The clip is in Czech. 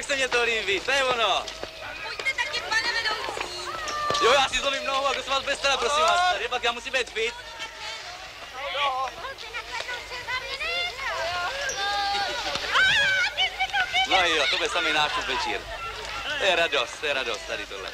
jak se mě to líbí, to je ono. Pojďte taky, pane vedoucí. Jo, já si zlomím nohu a kdo se vás bez teda, prosím vás. Tady pak já musím být fit. No jo, to bude samý nákup večír. To je radost, to je radost tady tohle.